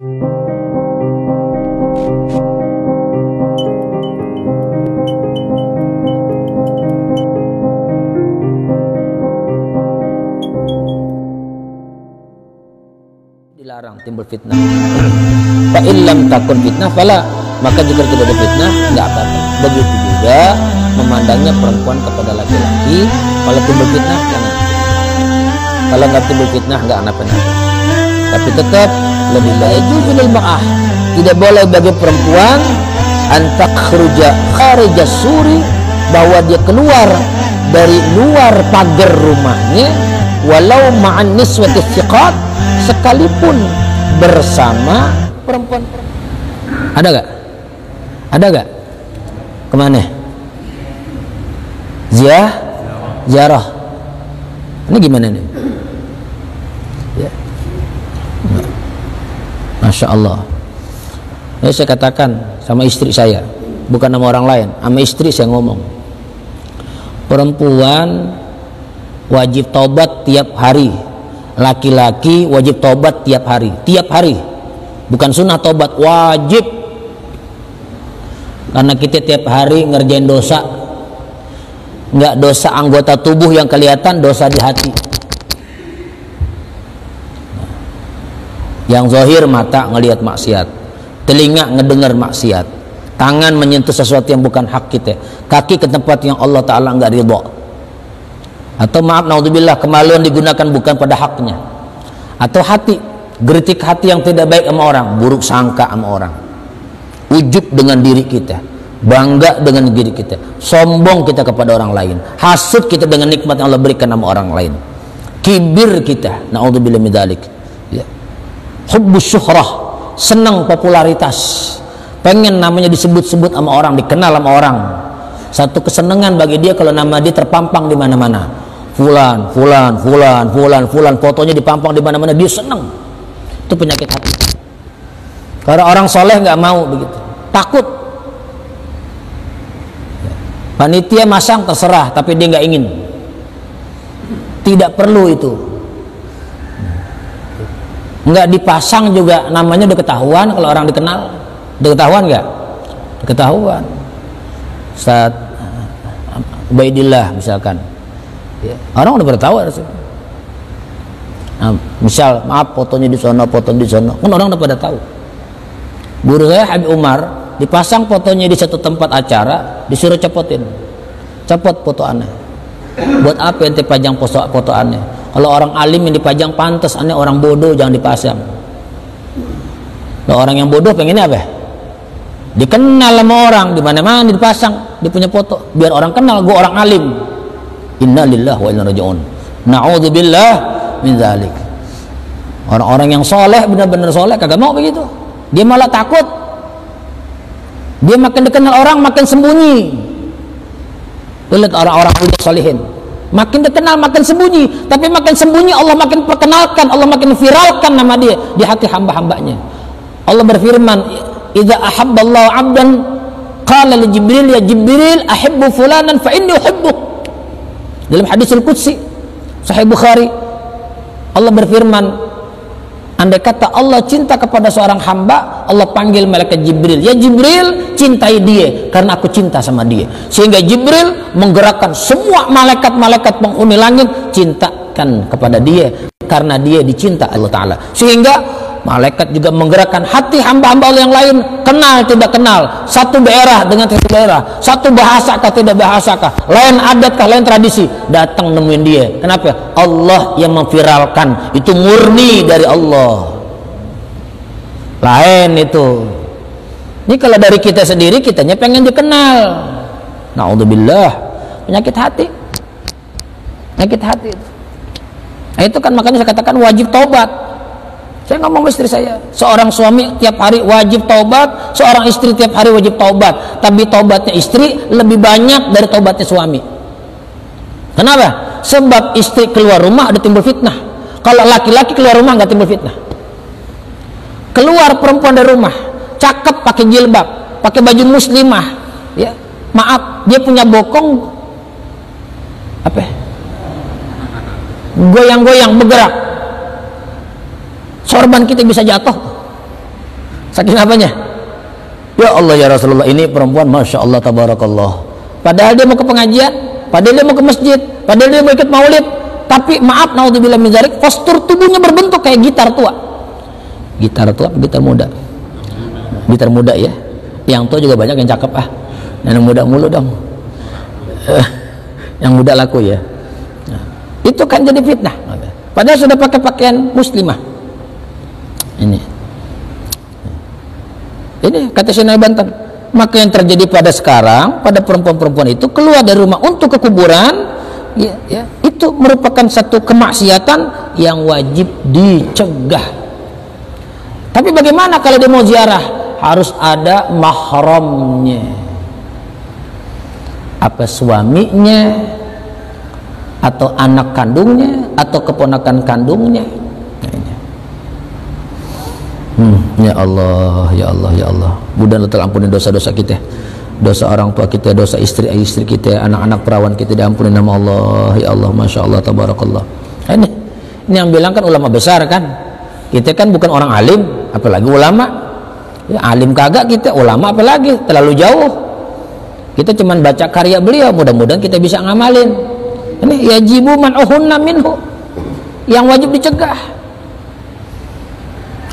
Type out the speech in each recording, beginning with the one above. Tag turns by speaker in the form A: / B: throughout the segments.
A: dilarang timbul fitnah. Fa illam takun fitnah fala. Maka jika tidak ada fitnah nggak apa-apa. Begitu juga memandangnya perempuan kepada laki-laki. Kalau timbul fitnah jangan kalau nggak timbul fitnah nggak apa-apa tapi tetap lebih baik jujur ma'ah tidak boleh bagi perempuan antak kharuja kharija suri bahwa dia keluar dari luar pagar rumahnya walau ma'an niswati thiqat sekalipun bersama perempuan ada gak? ada gak? ke mana? ziah? ziarah ini gimana nih? Masya Allah ya saya katakan sama istri saya bukan sama orang lain sama istri saya ngomong. Perempuan wajib taubat tiap hari. Laki-laki wajib tobat tiap hari. Tiap hari. Bukan sunnah tobat wajib. Karena kita tiap hari ngerjain dosa. Nggak dosa anggota tubuh yang kelihatan dosa di hati yang zohir mata ngelihat maksiat. Telinga ngedengar maksiat. Tangan menyentuh sesuatu yang bukan hak kita. Kaki ke tempat yang Allah Ta'ala nggak ridho atau maaf naudzubillah kemaluan digunakan bukan pada haknya. Atau hati geritik hati yang tidak baik sama orang buruk sangka sama orang. Ujub dengan diri kita. Bangga dengan diri kita. Sombong kita kepada orang lain. Hasut kita dengan nikmat yang Allah berikan sama orang lain. Kibir kita. Naudzubillah midalik. Hubbus syuhrah senang popularitas pengen namanya disebut-sebut sama orang dikenal sama orang satu kesenangan bagi dia kalau nama dia terpampang di mana-mana fulan, fulan, fulan, fulan, fulan, fotonya dipampang di mana-mana dia senang. Itu penyakit hati. Karena orang soleh nggak mau begitu, takut. Panitia masang terserah, tapi dia nggak ingin. Tidak perlu itu. Nggak dipasang juga namanya udah ketahuan kalau orang dikenal. Udah ketahuan nggak? Ketahuan. Saat Ubaidillah misalkan ya. orang udah pada tahu harusnya nah, misal maaf fotonya di sana foto di sana kan orang udah pada tahu guru saya Habib Umar dipasang fotonya di satu tempat acara disuruh cepotin cepot foto aneh buat apa yang dipajang foto, foto aneh kalau orang alim yang dipajang pantas aneh orang bodoh jangan dipasang. Nah, orang yang bodoh pengennya apa? Dikenal sama orang di mana-mana dipasang, dia punya foto. Biar orang kenal gue orang alim. Inna lillah wa inna raji'un. Na'udzubillah min zalik. Orang-orang yang soleh benar-benar soleh kagak mau begitu. Dia malah takut. Dia makin dikenal orang makin sembunyi. Lihat orang-orang udah solehin makin dikenal makin sembunyi. Tapi makin sembunyi Allah makin perkenalkan Allah makin viralkan nama dia di hati hamba-hambanya. Allah berfirman idza ahabballahu 'abdan qala li jibril ya jibril ahibbu fulanan fa inni uhibbuh. Dalam hadis al-Qudsi Sahih Bukhari Allah berfirman Andai kata Allah cinta kepada seorang hamba, Allah panggil malaikat Jibril. Ya Jibril, cintai dia karena aku cinta sama dia. Sehingga Jibril menggerakkan semua malaikat-malaikat penghuni langit cintakan kepada dia karena dia dicinta Allah Taala. Sehingga malaikat juga menggerakkan hati hamba-hamba Allah yang lain. Kenal tidak kenal. Satu daerah dengan satu daerah. Satu bahasa kah tidak bahasa kah? Lain adat kah lain tradisi. Datang nemuin dia. Kenapa? Allah yang memviralkan. Itu murni dari Allah. Lain itu. Ini kalau dari kita sendiri kitanya pengen dikenal. Naudzubillah. Penyakit hati. Penyakit hati. Nah, itu kan makanya saya katakan wajib tobat saya ngomong istri saya, seorang suami tiap hari wajib taubat, seorang istri tiap hari wajib taubat. Tapi taubatnya istri lebih banyak dari taubatnya suami. Kenapa? Sebab istri keluar rumah ada timbul fitnah. Kalau laki-laki keluar rumah nggak timbul fitnah. Keluar perempuan dari rumah, cakep pakai jilbab, pakai baju muslimah, ya. Maaf, dia punya bokong apa? Goyang-goyang bergerak sorban kita bisa jatuh. Saking apanya? Ya Allah ya Rasulullah ini perempuan Masya Allah tabarakallah. Padahal dia mau ke pengajian padahal dia mau ke masjid padahal dia mau ikut maulid. Tapi maaf naudzubillah min zalik postur tubuhnya berbentuk kayak gitar tua. Gitar tua gitar muda? Gitar muda ya. Yang tua juga banyak yang cakep ah. Yang muda mulu dong. Eh, yang muda laku ya. Nah, itu kan jadi fitnah. Padahal sudah pakai pakaian muslimah ini ini kata Sinai Banten maka yang terjadi pada sekarang pada perempuan-perempuan itu keluar dari rumah untuk ke kuburan ya, ya, itu merupakan satu kemaksiatan yang wajib dicegah. Tapi bagaimana kalau dia mau ziarah? Harus ada mahramnya. Apa suaminya atau anak kandungnya atau keponakan kandungnya? Hmm, ya Allah, ya Allah, ya Allah. Mudah-mudahan ampuni dosa-dosa kita dosa orang tua kita, dosa istri-istri kita, anak-anak perawan kita diampuni nama Allah. Ya Allah, Masya Allah, Tabarakallah. Nah, ini, ini yang bilang kan ulama besar kan. Kita kan bukan orang alim, apalagi ulama. Ya, alim kagak kita, ulama apalagi, terlalu jauh. Kita cuma baca karya beliau, mudah-mudahan kita bisa ngamalin. Ini yajibu man minhu. Yang wajib dicegah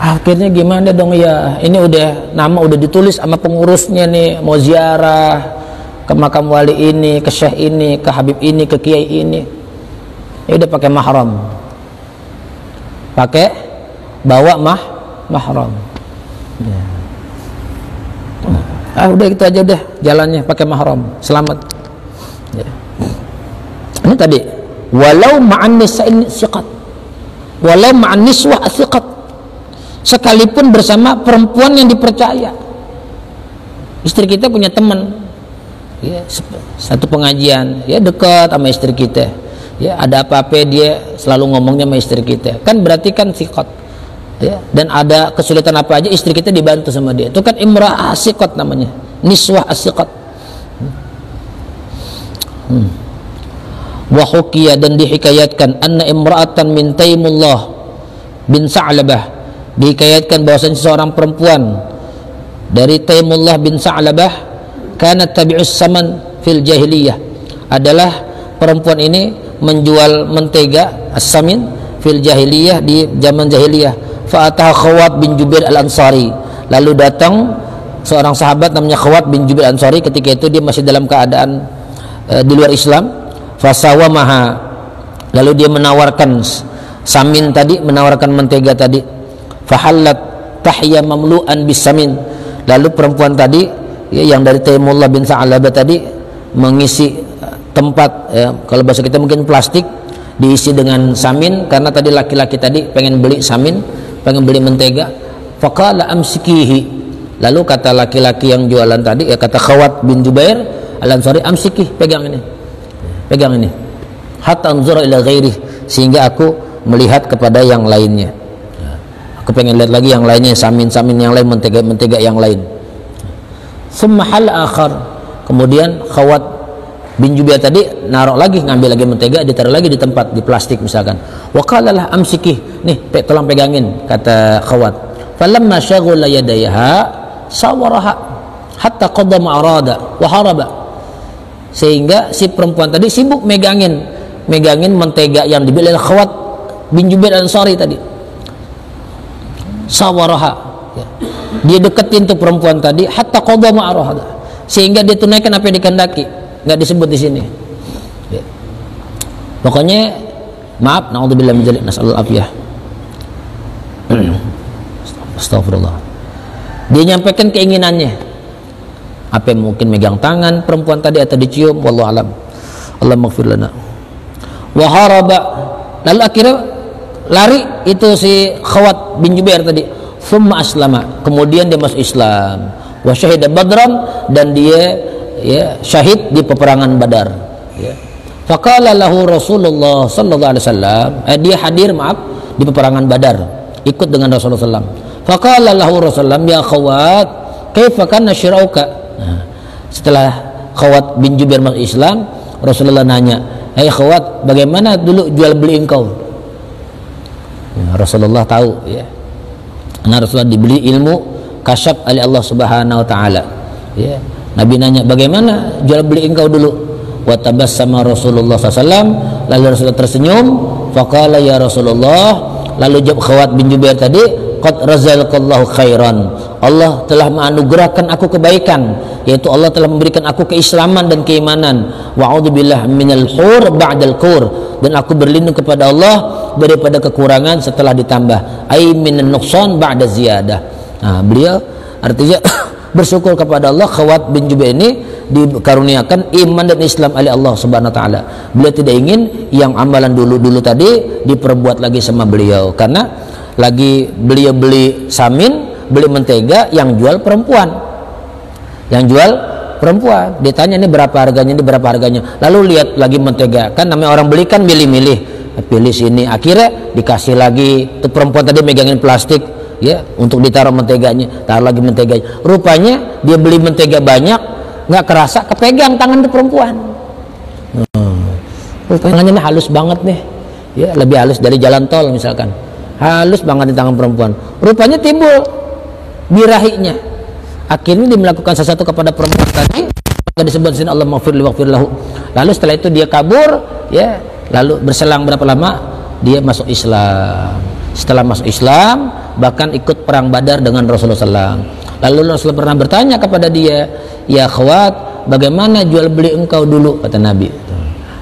A: akhirnya gimana dong? Ya ini udah nama udah ditulis sama pengurusnya nih mau ziarah ke makam wali ini ke syekh ini ke habib ini ke kiai ini. Ya udah pakai mahram. Pakai bawa mah mahram. Ya. ah udah itu aja deh jalannya pakai mahram. Selamat. Ya. ini tadi walau ma'an nisa'in siqat. Walau ma'an niswah siqat sekalipun bersama perempuan yang dipercaya. Istri kita punya teman. Ya, satu pengajian. Ya dekat sama istri kita. Ya ada apa-apa dia selalu ngomongnya sama istri kita. Kan berarti kan sikot. Ya dan ada kesulitan apa aja istri kita dibantu sama dia. Itu kan imrah asikot namanya. Niswah asikot. Hmm. dan dihikayatkan anna imra'atan min taimullah bin Sa'labah dikayatkan bahwasanya seorang perempuan dari Taimullah bin Sa'labah karena tabi'us saman fil jahiliyah. Adalah perempuan ini menjual mentega as-samin fil jahiliyah di zaman jahiliyah. Fa'atah Khawat bin Jubair al-Ansari. Lalu datang seorang sahabat namanya Khawat bin Jubair al-Ansari. Ketika itu dia masih dalam keadaan uh, di luar Islam. Fasawamaha. Lalu dia menawarkan samin tadi menawarkan mentega tadi fahallat tahya mamlu'an bisamin. Lalu perempuan tadi ya, yang dari Taimullah bin Sa'labah tadi mengisi uh, tempat ya, kalau bahasa kita mungkin plastik diisi dengan samin karena tadi laki-laki tadi pengen beli samin pengen beli mentega. Faqala amsikihi. Lalu kata laki-laki yang jualan tadi ya kata Khawat bin Jubair al-Ansari amsiki pegang ini. Pegang ini. Hatta anzura ila ghairi sehingga aku melihat kepada yang lainnya aku pengen lihat lagi yang lainnya samin-samin yang lain mentega-mentega yang lain. Summa hal akhar. Kemudian khawat bin Jubia tadi naruh lagi ngambil lagi mentega ditaruh lagi di tempat di plastik misalkan. Wakalalah amsikih. Nih pe, tolong pegangin kata khawat. Falamma syaghula yadayaha sawaraha hatta qadda ma'arada wa haraba. Sehingga si perempuan tadi sibuk megangin megangin mentega yang oleh khawat bin Jubair Ansari tadi sawaraha. Ya. dia deketin tuh perempuan tadi hatta qadha ma'araha sehingga dia tunaikan apa yang dikendaki. Nggak disebut di sini. Ya. pokoknya maaf naudzubillah min dzalik nasallu afiyah. Astagfirullah dia nyampaikan keinginannya. Apa yang mungkin megang tangan perempuan tadi atau dicium wallahu alam. Allah maghfir lana. Wa haraba. Lalu akhirnya lari itu si Khawat bin Jubair tadi. Summa aslama. Kemudian dia masuk Islam. Wa syahida badran dan dia ya syahid di peperangan badar. Ya. Faqala lahu Rasulullah sallallahu alaihi wasallam eh, dia hadir maaf di peperangan badar. Ikut dengan Rasulullah SAW faqala lahu Rasulullah ya khawat kaifa kana syirauka? Nah, setelah khawat bin Jubair masuk Islam Rasulullah nanya hei khawat bagaimana dulu jual beli engkau ya, Rasulullah tahu ya karena Rasulullah dibeli ilmu kasyaf oleh Allah Subhanahu wa taala. Ya. Nabi nanya, "Bagaimana jual beli engkau dulu?" Wa tabassama Rasulullah SAW lalu Rasulullah tersenyum, faqala ya Rasulullah, lalu jawab Khawat bin Jubair tadi, "Qad razaqallahu khairan." Allah telah menganugerahkan aku kebaikan, yaitu Allah telah memberikan aku keislaman dan keimanan. Wa'udzubillah minal hur ba'dal kur dan aku berlindung kepada Allah daripada kekurangan setelah ditambah. Ai minan nuqsan ba'da ziyadah. Nah, beliau artinya bersyukur kepada Allah Khawat bin Jubair ini dikaruniakan iman dan Islam oleh Allah Subhanahu wa taala. Beliau tidak ingin yang amalan dulu-dulu tadi diperbuat lagi sama beliau karena lagi beliau beli samin, beli mentega yang jual perempuan. Yang jual perempuan. Ditanya ini berapa harganya, ini berapa harganya. Lalu lihat lagi mentega. Kan namanya orang beli kan milih-milih. Pilih sini. Akhirnya dikasih lagi. Itu perempuan tadi megangin plastik ya untuk ditaruh menteganya taruh lagi menteganya rupanya dia beli mentega banyak nggak kerasa kepegang tangan tuh perempuan hmm. tangannya halus banget nih ya lebih halus dari jalan tol misalkan halus banget di tangan perempuan rupanya timbul birahinya akhirnya dia melakukan sesuatu kepada perempuan tadi maka disebut sini Allah maghfir li lahu lalu setelah itu dia kabur ya lalu berselang berapa lama? Dia masuk Islam. Setelah masuk Islam bahkan ikut perang Badar dengan Rasulullah SAW lalu Rasulullah pernah bertanya kepada dia ya khawat bagaimana jual beli engkau dulu? Kata Nabi.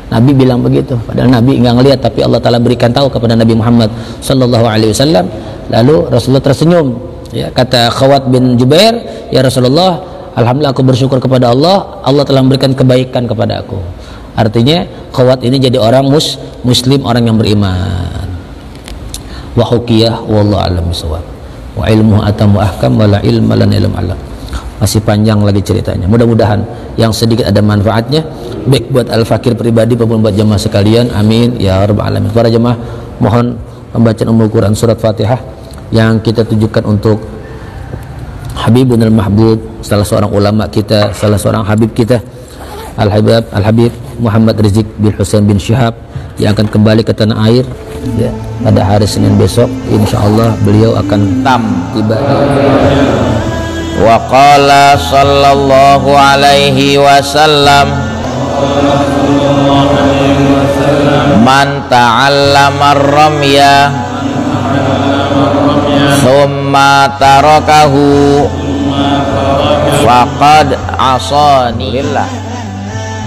A: Nabi bilang begitu. Padahal Nabi enggak ngelihat tapi Allah Taala berikan tahu kepada Nabi Muhammad Sallallahu Alaihi Wasallam. Lalu Rasulullah tersenyum. Ya kata Khawat bin Jubair ya Rasulullah Alhamdulillah aku bersyukur kepada Allah. Allah telah memberikan kebaikan kepada aku artinya Khawat ini jadi orang mus muslim orang yang beriman. Wa hukiyah wallahu alam bisawab wa ilmu atamu ahkam wala ilma lan ilm alam masih panjang lagi ceritanya. Mudah-mudahan yang sedikit ada manfaatnya baik buat al-fakir pribadi maupun buat jemaah sekalian. Amin. Ya rabbal alamin. Para jemaah mohon pembacaan umul Quran surat Fatihah yang kita tujukan untuk Habibun al-Mahbub salah seorang ulama kita salah seorang habib kita Al-Habib Al-Habib Muhammad Rizik bin Husain bin Syihab yang akan kembali ke tanah air ya, pada hari Senin besok insyaallah beliau akan tam. tiba.
B: Wa qala sallallahu alaihi wasallam man ta'allama ramya thumma tarakahu faqad asani. Lillah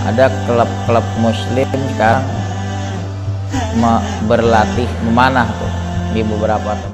B: ada klub-klub muslim sekarang. Berlatih memanah tuh? Di beberapa tempat